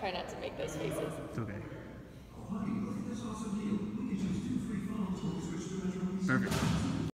try not to make those faces. It's okay. Perfect.